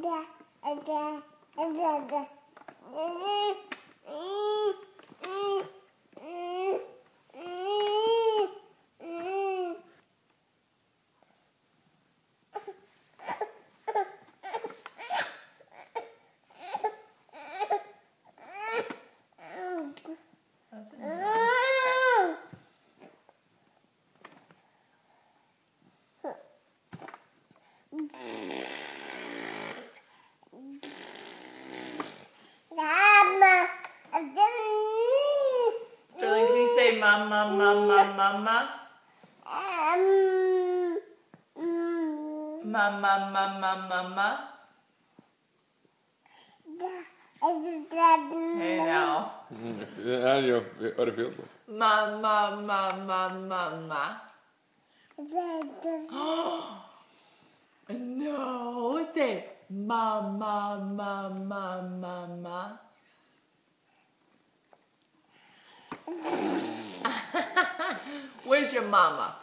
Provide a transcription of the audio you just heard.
da. That's it. Sterling, can you say mama, mama, mama? Mama, um, mm. mama, mama? Hey now. Ja, jag har det fel så. Mama, mama, mama. No, say mama, mama, mama. 我也是妈妈。